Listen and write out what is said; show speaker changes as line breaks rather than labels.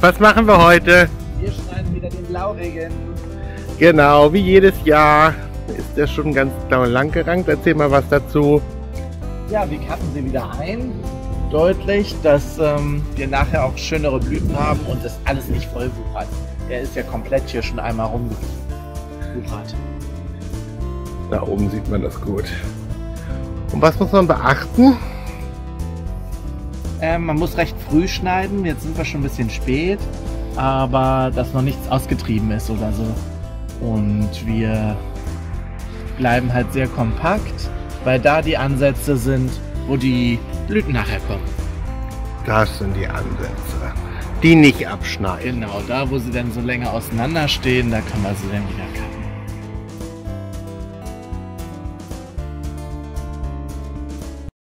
Was machen wir heute?
Wir schneiden wieder den Laurigen.
Genau, wie jedes Jahr ist der schon ganz lang gerankt. Erzähl mal was dazu.
Ja, wir kappen sie wieder ein. Deutlich, dass ähm, wir nachher auch schönere Blüten haben und das alles nicht voll wuchert. Er ist ja komplett hier schon einmal rumgewuchert.
Da oben sieht man das gut. Und was muss man beachten?
Ähm, man muss recht früh schneiden. Jetzt sind wir schon ein bisschen spät, aber dass noch nichts ausgetrieben ist oder so. Und wir bleiben halt sehr kompakt, weil da die Ansätze sind, wo die Blüten nachher kommen.
Das sind die Ansätze. Die nicht abschneiden.
Genau, da wo sie dann so länger auseinander stehen, da kann man sie dann wieder kappen.